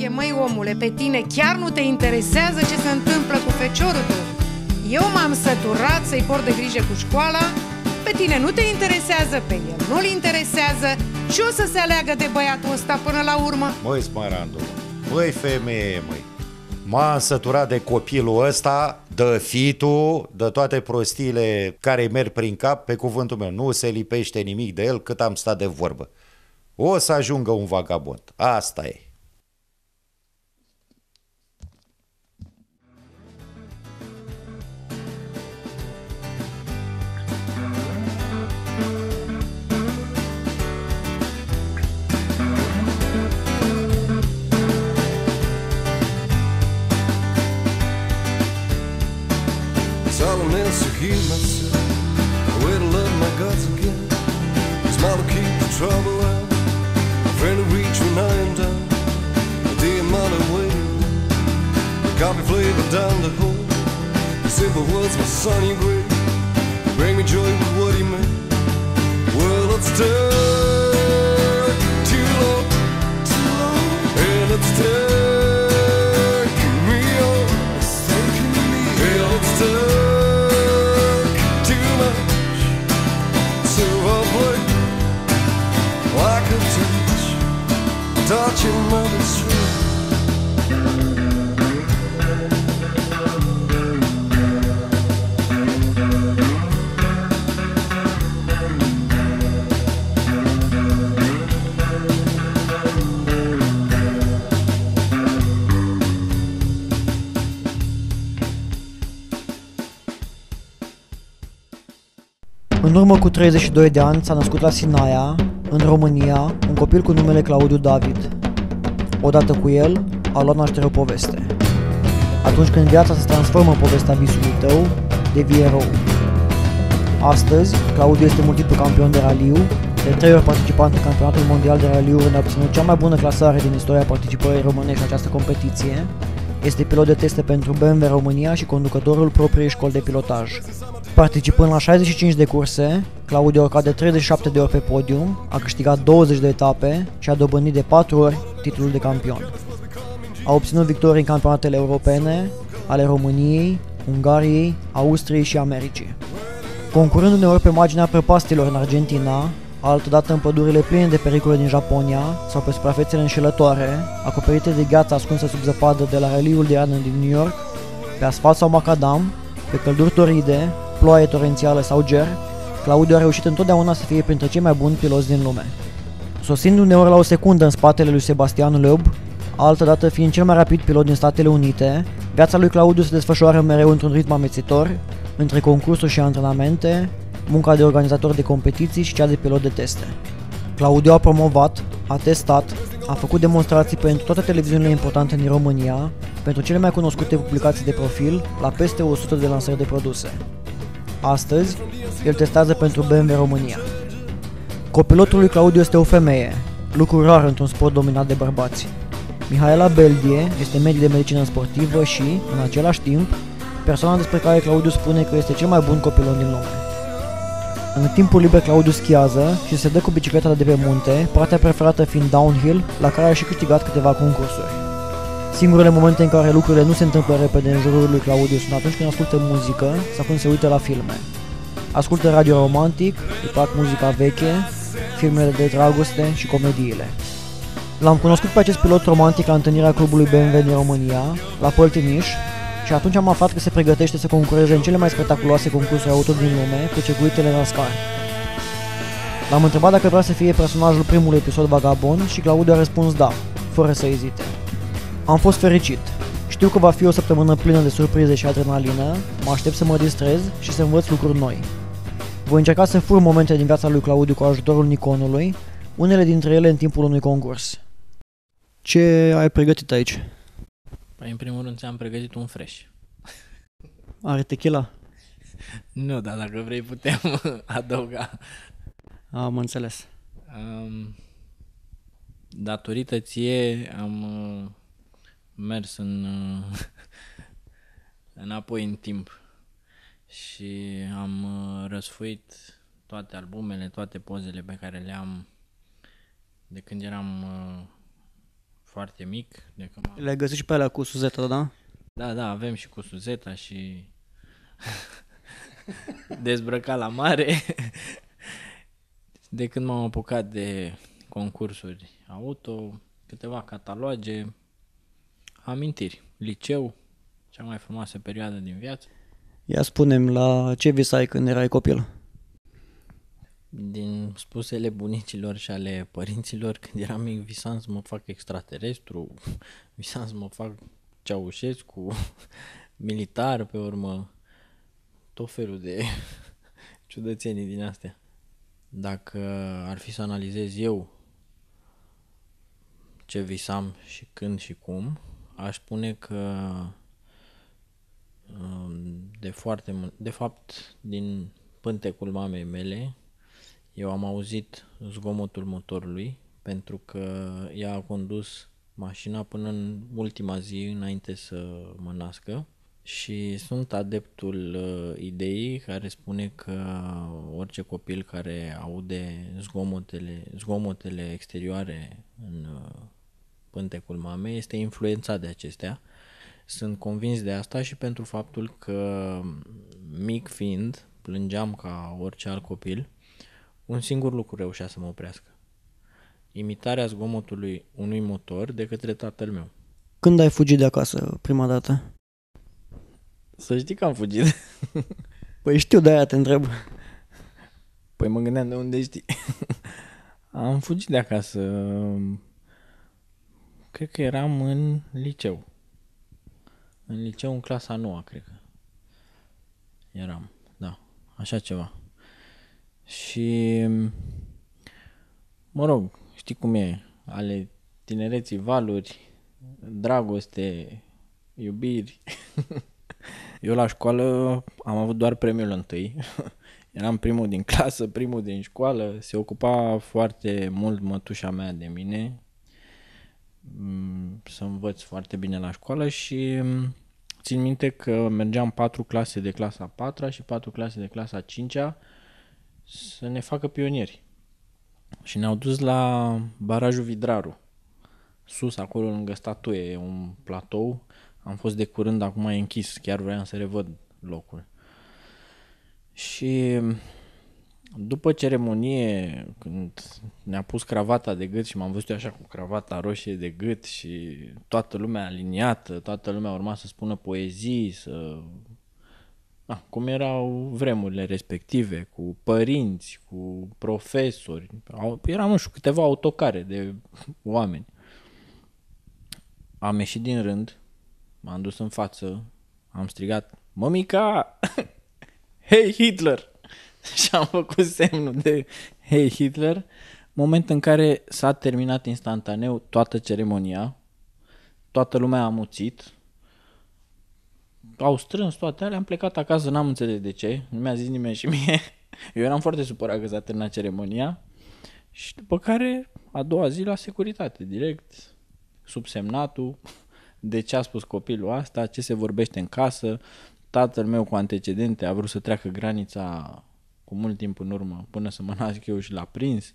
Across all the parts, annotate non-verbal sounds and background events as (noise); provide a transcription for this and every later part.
E măi omule, pe tine chiar nu te interesează ce se întâmplă cu feciorul tău Eu m-am săturat să-i port de grijă cu școala Pe tine nu te interesează, pe el nu-l interesează Și o să se aleagă de băiatul ăsta până la urmă Măi, Smarandu, măi femeie, măi M-am săturat de copilul ăsta, de fitul, de toate prostiile care merg prin cap, pe cuvântul meu, nu se lipește nimic de el cât am stat de vorbă. O să ajungă un vagabond. Asta e. Solomon secure myself. I way to love my guts again. A Smile to keep the trouble out. A friend to reach when I am down. A dear mother waiting. The coffee flavor down the hole. The simple words, my son, you. Bring me joy with what he made. Well, let's take touching mother's feet. În urmă cu 32 de ani s-a născut la Sinaia, în România, un copil cu numele Claudiu David. Odată cu el, a luat naștere o poveste. Atunci când viața se transformă în povestea visului tău, devii erou. Astăzi, Claudiu este multiplu campion de raliu, de trei ori participant în campionatul mondial de raliu, unde a obținut cea mai bună clasare din istoria participării românești la această competiție, este pilot de teste pentru BMW România și conducătorul propriei școli de pilotaj. Participând la 65 de curse, Claudiu a urcat de 37 de ori pe podium, a câștigat 20 de etape și a dobândit de 4 ori titlul de campion. A obținut victorii în campionatele europene, ale României, Ungariei, Austriei și Americii. Concurând uneori pe marginea prăpastilor în Argentina, altădată în pădurile pline de pericole din Japonia sau pe suprafețele înșelătoare, acoperite de gheață ascunsă sub zăpadă de la reliul de iarnă din New York, pe asfalt sau macadam, pe călduri toride, ploaie torențială sau ger, Claudiu a reușit întotdeauna să fie printre cei mai buni piloți din lume. Sosind uneori la o secundă în spatele lui Sebastian Loeb, altădată fiind cel mai rapid pilot din Statele Unite, viața lui Claudiu se desfășoară mereu într-un ritm amețitor, între concursuri și antrenamente, munca de organizator de competiții și cea de pilot de teste. Claudiu a promovat, a testat, a făcut demonstrații pentru toate televiziunile importante din România, pentru cele mai cunoscute publicații de profil, la peste 100 de lansări de produse. Astăzi, el testează pentru BMW România. Copilotul lui Claudiu este o femeie, lucru rar într-un sport dominat de bărbați. Mihaela Beldie este medic de medicină sportivă și, în același timp, persoana despre care Claudiu spune că este cel mai bun copilon din lume. În timpul liber Claudiu schiază și se dă cu bicicleta de pe munte, partea preferată fiind downhill, la care a și câștigat câteva concursuri. Singurele momente în care lucrurile nu se întâmplă repede în jurul lui Claudiu sunt atunci când ascultă muzică sau când se uită la filme. Ascultă radio romantic, îi plac muzica veche, filmele de dragoste și comediile. L-am cunoscut pe acest pilot romantic la întâlnirea clubului BMW din România, la Păltiniș, și atunci am aflat că se pregătește să concureze în cele mai spectaculoase concursuri auto din lume pe circuitele NASCAR. L-am întrebat dacă vrea să fie personajul primului episod Vagabond și Claudiu a răspuns da, fără să ezite. Am fost fericit. Știu că va fi o săptămână plină de surprize și adrenalină, mă aștept să mă distrez și să învăț lucruri noi. Voi încerca să fur momente din viața lui Claudiu cu ajutorul Niconului, unele dintre ele în timpul unui concurs. Ce ai pregătit aici? Păi, în primul rând, ți-am pregătit un fresh. Are tequila? Nu, dar dacă vrei putem (laughs) adăuga. Am înțeles. Um, datorită ție am uh, mers în, uh, (laughs) înapoi în timp și am uh, răsfuit toate albumele, toate pozele pe care le am de când eram uh, foarte mic. De când m-am... Le-ai găsit și pe alea cu Suzeta, da? Da, da, avem și cu Suzeta și (laughs) dezbrăcat la mare. De când m-am apucat de concursuri auto, câteva cataloge, amintiri, liceu, cea mai frumoasă perioadă din viață. Ia spunem la ce visai când erai copil. Din spusele bunicilor și ale părinților, când eram mic, visam să mă fac extraterestru, (laughs) visam să mă fac Ceaușescu, (laughs) militar, pe urmă, tot felul de (laughs) ciudățenii din astea. Dacă ar fi să analizez eu ce visam și când și cum, aș spune că um, de foarte mult, de fapt, din pântecul mamei mele, eu am auzit zgomotul motorului pentru că ea a condus mașina până în ultima zi înainte să mă nască și sunt adeptul uh, ideii care spune că orice copil care aude zgomotele, zgomotele exterioare în uh, pântecul mamei este influențat de acestea. Sunt convins de asta și pentru faptul că mic fiind, plângeam ca orice alt copil, un singur lucru reușea să mă oprească. Imitarea zgomotului unui motor de către tatăl meu. Când ai fugit de acasă prima dată? Să știi că am fugit. (laughs) Păi știu, de-aia te întreb. Păi mă gândeam de unde știi. (laughs) am fugit de acasă. Cred că eram în liceu. În liceu, în clasa noua, cred că. Eram, da, așa ceva. Și, mă rog, știi cum e, ale tinereții valuri, dragoste, iubiri. (laughs) Eu la școală am avut doar premiul întâi. (laughs) Eram primul din clasă, primul din școală. Se ocupa foarte mult mătușa mea de mine. Mm, Să învăț foarte bine la școală și mm, țin minte că mergeam patru clase de clasa 4 și patru clase de clasa 5 să ne facă pionieri. Și ne-au dus la barajul Vidraru. Sus, acolo lângă statuie, e un platou. Am fost de curând, acum e închis, chiar vreau să revăd locul. Și după ceremonie, când ne-a pus cravata de gât și m-am văzut eu așa cu cravata roșie de gât și toată lumea aliniată, toată lumea urma să spună poezii, să... Ah, cum erau vremurile respective, cu părinți, cu profesori. Au- Erau, nu știu, câteva autocare de oameni. Am ieșit din rând, m-am dus în față, am strigat, mămica, (laughs) hei Hitler! (laughs) și am făcut semnul de hei Hitler, moment în care s-a terminat instantaneu toată ceremonia, toată lumea a muțit, au strâns toate alea, am plecat acasă, n-am înțeles de ce, nu mi-a zis nimeni și mie. (laughs) Eu eram foarte supărat că s-a terminat ceremonia și după care a doua zi la securitate, direct, subsemnatul, de ce a spus copilul asta, ce se vorbește în casă, tatăl meu cu antecedente a vrut să treacă granița cu mult timp în urmă până să mă nasc eu și l-a prins.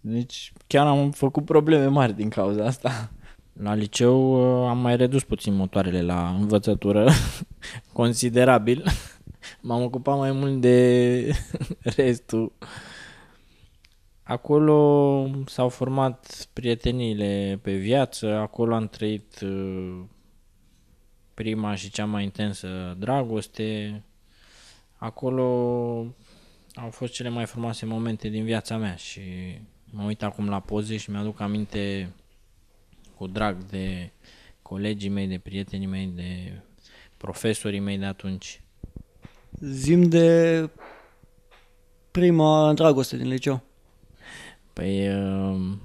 Deci chiar am făcut probleme mari din cauza asta. La liceu uh, am mai redus puțin motoarele la învățătură, (laughs) considerabil. (laughs) M-am ocupat mai mult de (laughs) restul. Acolo s-au format prieteniile pe viață, acolo am trăit uh, prima și cea mai intensă dragoste. Acolo au fost cele mai frumoase momente din viața mea și mă uit acum la poze și mi-aduc aminte cu drag de colegii mei, de prietenii mei, de profesorii mei de atunci. Zim de prima dragoste din liceu. Păi uh,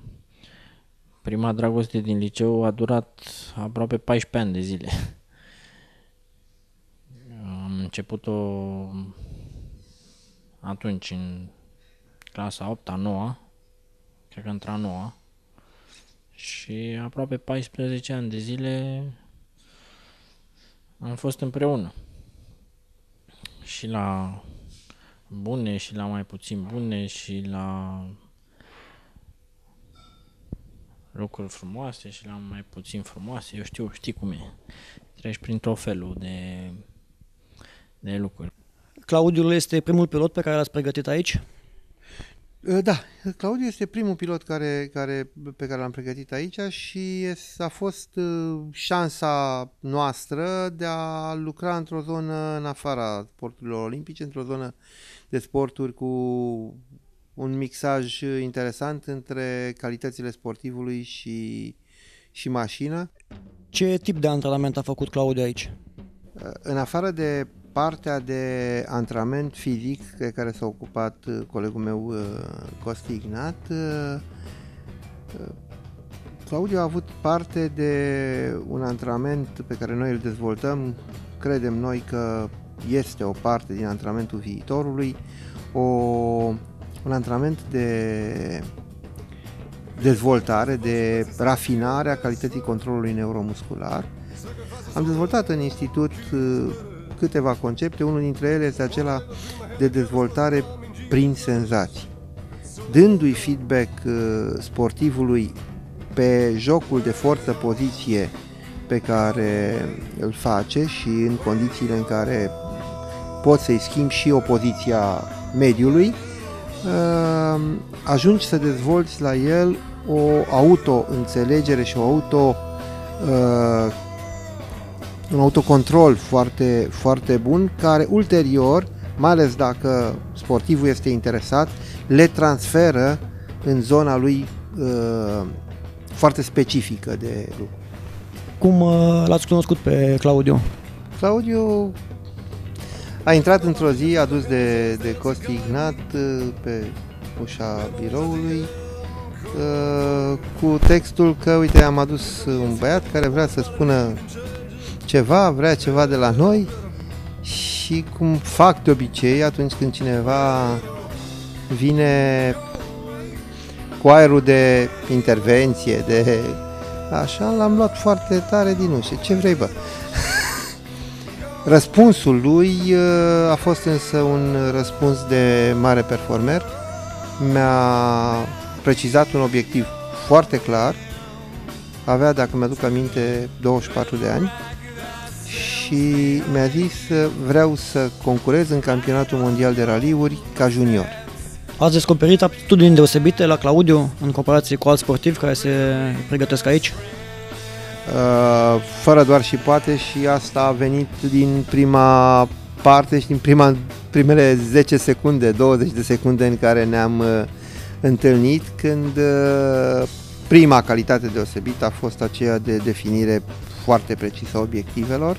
prima dragoste din liceu a durat aproape 14 ani de zile. Am început-o atunci în clasa 8 a 9 cred că între a 9 și aproape 14 ani de zile am fost împreună. Și la bune și la mai puțin bune și la lucruri frumoase și la mai puțin frumoase. Eu știu, știi cum e. Treci prin tot felul de, de lucruri. Claudiul este primul pilot pe care l-ați pregătit aici? Uh, Da, Claudiu este primul pilot care, care, pe care l-am pregătit aici și es- a fost uh, șansa noastră de a lucra într-o zonă în afara sporturilor olimpice, într-o zonă de sporturi cu un mixaj interesant între calitățile sportivului și, și mașină. Ce tip de antrenament a făcut Claudiu aici? Uh, În afară de partea de antrenament fizic de care s-a ocupat uh, colegul meu uh, Costi Ignat, uh, uh, Claudiu a avut parte de un antrenament pe care noi îl dezvoltăm, credem noi că este o parte din antrenamentul viitorului, o, un antrenament de dezvoltare, de rafinare a calității controlului neuromuscular, am dezvoltat în institut uh, câteva concepte, unul dintre ele este acela de dezvoltare prin senzații. Dându-i feedback uh, sportivului pe jocul de forță-poziție pe care îl face și în condițiile în care poți să-i schimbi și opoziția mediului, uh, ajungi să dezvolți la el o auto-înțelegere și o auto uh, un autocontrol foarte, foarte bun, care ulterior, mai ales dacă sportivul este interesat, le transferă în zona lui uh, foarte specifică de lucru. Cum uh, l-ați cunoscut pe Claudiu? Claudiu a intrat într-o zi adus de, de Costi Ignat uh, pe ușa biroului uh, cu textul că, uite, am adus un băiat care vrea să spună ceva, vrea ceva de la noi și cum fac de obicei atunci când cineva vine cu aerul de intervenție, de așa, l-am luat foarte tare din ușă. Ce vrei, bă? (laughs) Răspunsul lui uh, a fost însă un răspuns de mare performer. Mi-a precizat un obiectiv foarte clar. Avea, dacă mi-aduc aminte, 24 de ani și mi-a zis uh, vreau să concurez în campionatul mondial de raliuri ca junior. Ați descoperit aptitudini deosebite la Claudiu în comparație cu alți sportivi care se pregătesc aici? Uh, fără doar și poate și asta a venit din prima parte și din prima, primele 10 secunde, 20 de secunde în care ne-am uh, întâlnit când uh, prima calitate deosebită a fost aceea de definire foarte precisă a obiectivelor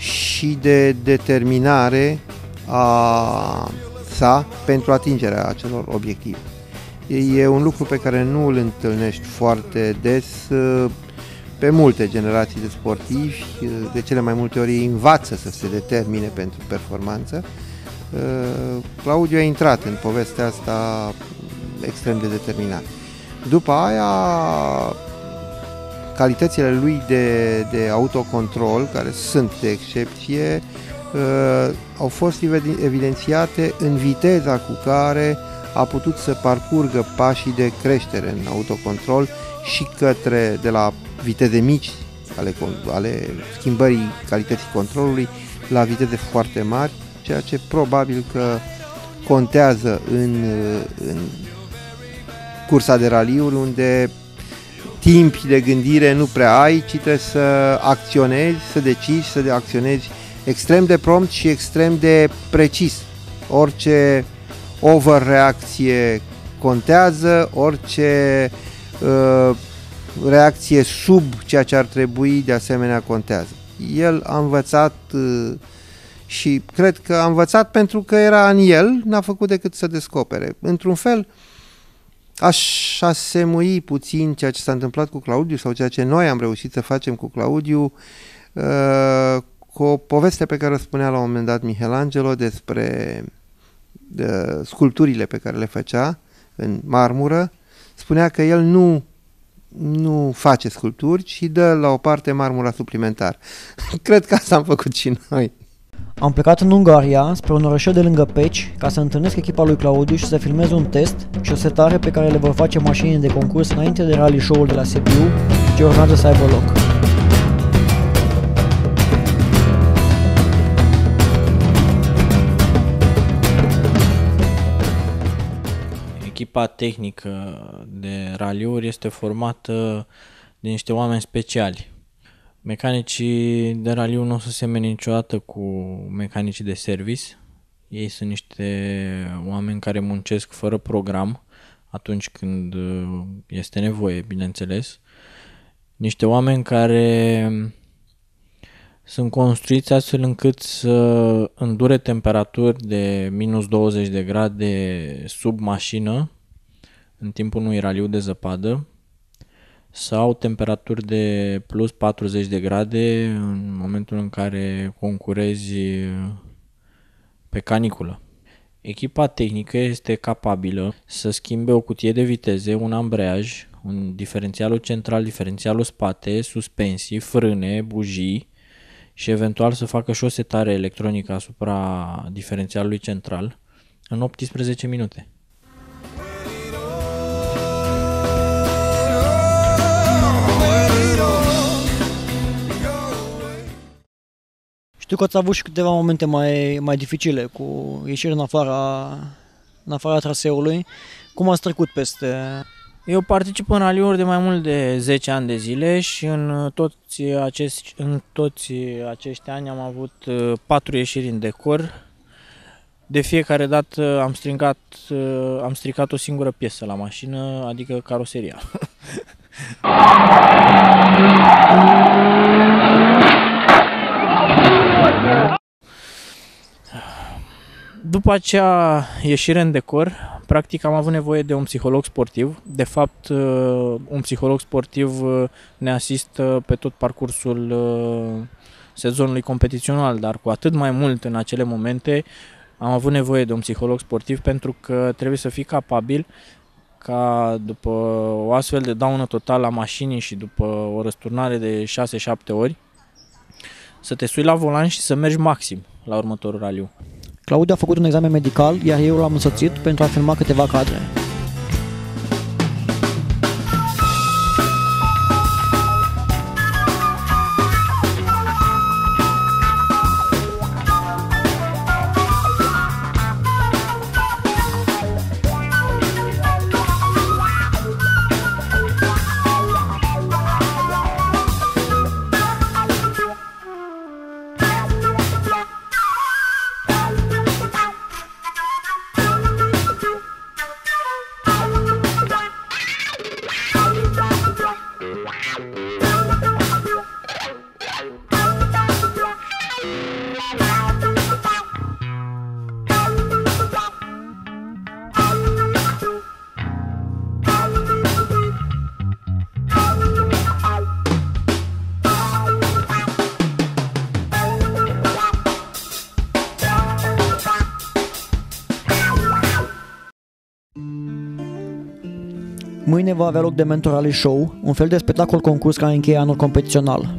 și de determinare a sa pentru atingerea acelor obiective. E un lucru pe care nu îl întâlnești foarte des uh, pe multe generații de sportivi, uh, de cele mai multe ori ei învață să se determine pentru performanță. Uh, Claudiu a intrat în povestea asta extrem de determinat. După aia, calitățile lui de, de autocontrol, care sunt de excepție, uh, au fost evidențiate în viteza cu care a putut să parcurgă pașii de creștere în autocontrol și către de la viteze mici ale, ale schimbării calității controlului la viteze foarte mari, ceea ce probabil că contează în, în cursa de raliuri unde timp de gândire nu prea ai, ci trebuie să acționezi, să decizi, să de acționezi extrem de prompt și extrem de precis. Orice overreacție contează, orice uh, reacție sub ceea ce ar trebui de asemenea contează. El a învățat uh, și cred că a învățat pentru că era în el, n-a făcut decât să descopere. Într-un fel, aș asemui puțin ceea ce s-a întâmplat cu Claudiu sau ceea ce noi am reușit să facem cu Claudiu uh, cu o poveste pe care o spunea la un moment dat Michelangelo despre de sculpturile pe care le făcea în marmură, spunea că el nu, nu face sculpturi, ci dă la o parte marmura suplimentar. (laughs) Cred că asta am făcut și noi. Am plecat în Ungaria, spre un orășel de lângă Peci, ca să întâlnesc echipa lui Claudiu și să filmez un test și o setare pe care le vor face mașinii de concurs înainte de rally show-ul de la Sibiu, ce urmează să aibă loc. Echipa tehnică de raliuri este formată de niște oameni speciali. Mecanicii de raliu nu o să semene niciodată cu mecanicii de service. Ei sunt niște oameni care muncesc fără program atunci când uh, este nevoie, bineînțeles. Niște oameni care sunt construiți astfel încât să îndure temperaturi de minus 20 de grade sub mașină în timpul unui raliu de zăpadă sau temperaturi de plus 40 de grade în momentul în care concurezi pe caniculă. Echipa tehnică este capabilă să schimbe o cutie de viteze, un ambreiaj, un diferențialul central, diferențialul spate, suspensii, frâne, bujii și eventual să facă și o setare electronică asupra diferențialului central în 18 minute. Știu că ați avut și câteva momente mai, mai dificile cu ieșiri în afara, în afara traseului. Cum ați trecut peste... Eu particip în raliuri de mai mult de 10 ani de zile și în toți, acești, în toți acești ani am avut uh, patru ieșiri în decor. De fiecare dată am stricat, uh, am stricat o singură piesă la mașină, adică caroseria. (laughs) După acea ieșire în decor, practic am avut nevoie de un psiholog sportiv. De fapt, uh, un psiholog sportiv uh, ne asistă pe tot parcursul uh, sezonului competițional, dar cu atât mai mult în acele momente am avut nevoie de un psiholog sportiv pentru că trebuie să fii capabil ca după o astfel de daună totală a mașinii și după o răsturnare de 6-7 ori să te sui la volan și să mergi maxim la următorul raliu. Claudiu a făcut un examen medical, iar eu l-am însoțit pentru a filma câteva cadre. Mâine va avea loc de Mentor Rally Show, un fel de spectacol concurs care încheie anul competițional.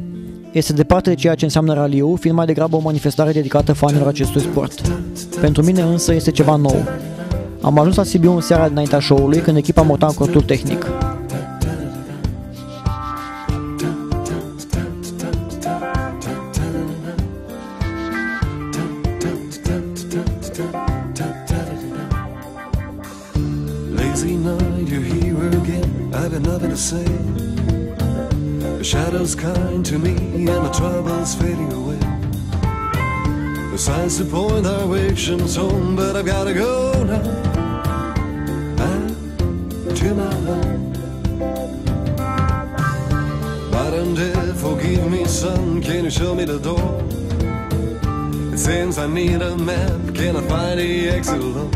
Este departe de ceea ce înseamnă raliu, fiind mai degrabă o manifestare dedicată fanilor acestui sport. Pentru mine însă este ceva nou. Am ajuns la Sibiu în seara dinaintea show-ului, când echipa monta în cortul tehnic. Home, but I've gotta go now. Back to my home. And dead, forgive me, son. Can you show me the door? It seems I need a map. Can I find the exit alone?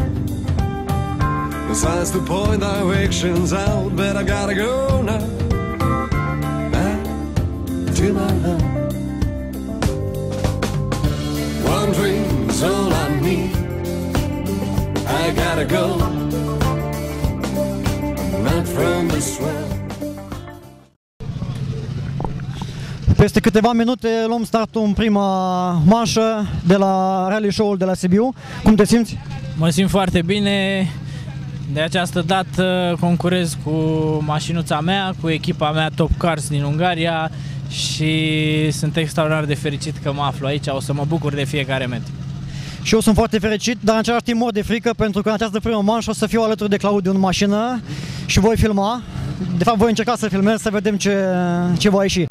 The signs to point directions out, but I gotta go now. Gotta go. I'm not from this world. Pe Peste câteva minute luăm startul în prima manșă de la rally show-ul de la Sibiu. Cum te simți? Mă simt foarte bine. De această dată concurez cu mașinuța mea, cu echipa mea Top Cars din Ungaria și sunt extraordinar de fericit că mă aflu aici. O să mă bucur de fiecare metru. Și eu sunt foarte fericit, dar în același timp mor de frică pentru că în această primă manșă o să fiu alături de Claudiu în mașină și voi filma. De fapt voi încerca să filmez să vedem ce, ce va ieși.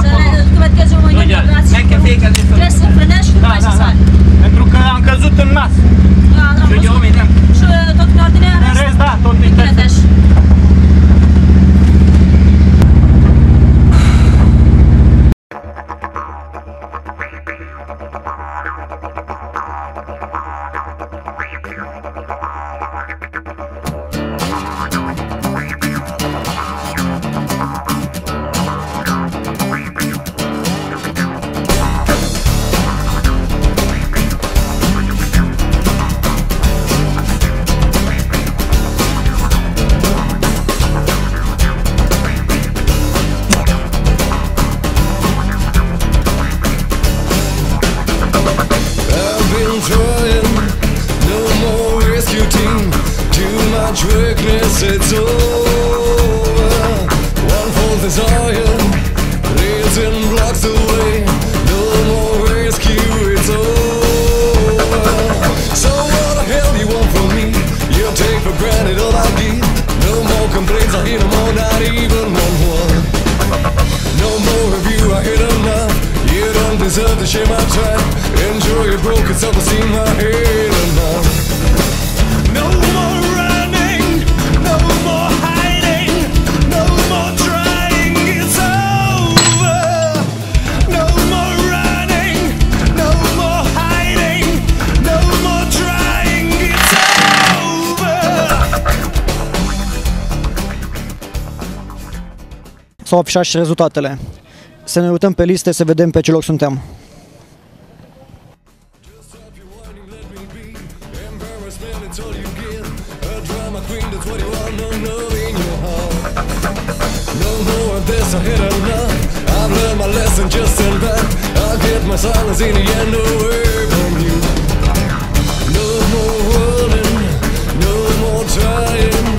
Acolo. le- Când văd că zi mai Trebuie să frânești și Da, mai să da, da. sari. Pentru că am căzut în nas. Da, am văzut. Și tot Weakness, it's over. One is iron, leads in blocks away. No more rescue, it's over. So what the hell you want from me? You take for granted all I give. No more complaints, I hear no more, not even one one. No more of you, I hit enough. You don't deserve to share my track. Enjoy your broken self-esteem, s-au afișat și rezultatele. Să ne uităm pe liste să vedem pe ce loc suntem. No more of this, I had enough. I've learned my lesson, just stand back. I'll get my silence in the end away from you. No more running, no more trying,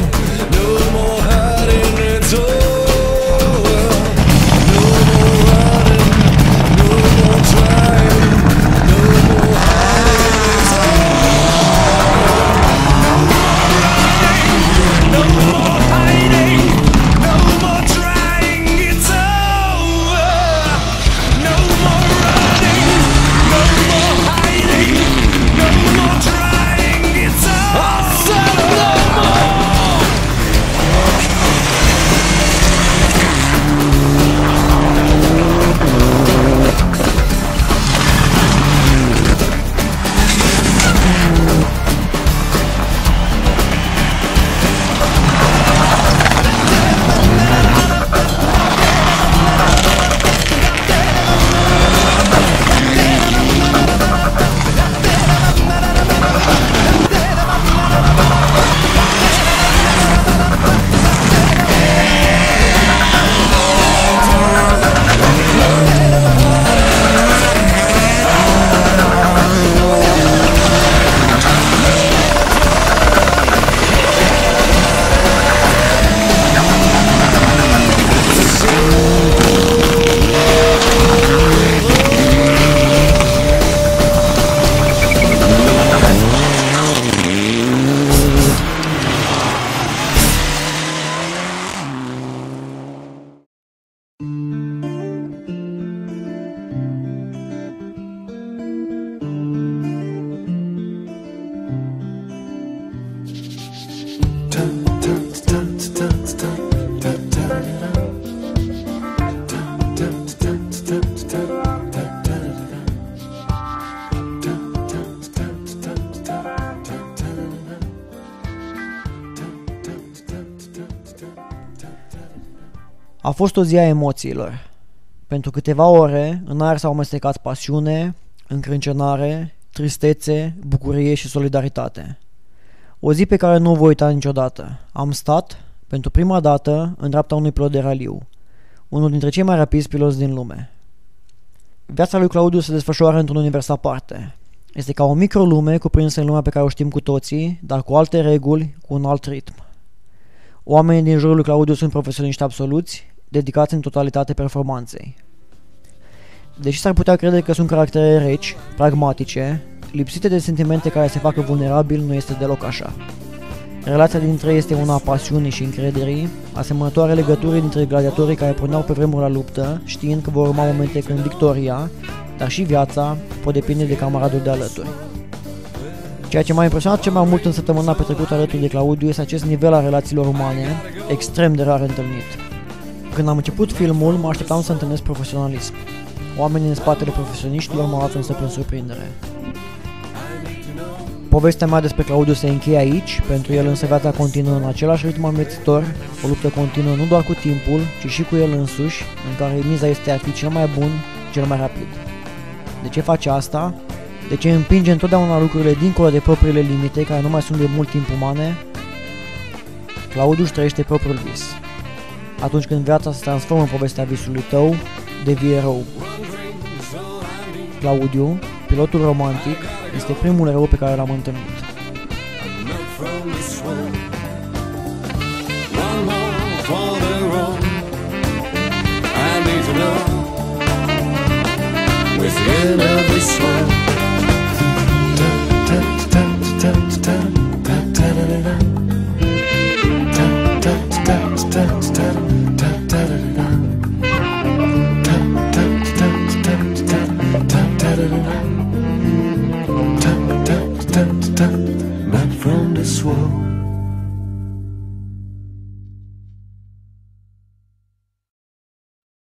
A fost o zi a emoțiilor. Pentru câteva ore, în aer s-au amestecat pasiune, încrâncenare, tristețe, bucurie și solidaritate. O zi pe care nu o voi uita niciodată. Am stat, pentru prima dată, în dreapta unui pilot de raliu, unul dintre cei mai rapizi piloți din lume. Viața lui Claudiu se desfășoară într-un univers aparte. Este ca o microlume cuprinsă în lumea pe care o știm cu toții, dar cu alte reguli, cu un alt ritm. Oamenii din jurul lui Claudiu sunt profesioniști absoluți, dedicați în totalitate performanței. Deși s-ar putea crede că sunt caractere reci, pragmatice, lipsite de sentimente care se facă vulnerabil, nu este deloc așa. Relația dintre ei este una a pasiunii și încrederii, asemănătoare legăturii dintre gladiatorii care porneau pe vremuri la luptă, știind că vor urma momente când victoria, dar și viața, pot depinde de camaradul de alături. Ceea ce m-a impresionat cel mai mult în săptămâna petrecută alături de Claudiu este acest nivel al relațiilor umane, extrem de rar întâlnit. Când am început filmul, mă așteptam să întâlnesc profesionalism. Oamenii în spatele profesioniștilor m-au luat însă prin surprindere. Povestea mea despre Claudiu se încheie aici, pentru el însă viața continuă în același ritm amețitor, o luptă continuă nu doar cu timpul, ci și cu el însuși, în care miza este a fi cel mai bun, cel mai rapid. De ce face asta? De ce împinge întotdeauna lucrurile dincolo de propriile limite, care nu mai sunt de mult timp umane? Claudiu își trăiește propriul vis atunci când viața se transformă în povestea visului tău, devii erou. Claudiu, pilotul romantic, este primul erou pe care l-am întâlnit. Within every song da da da da da da da da da world.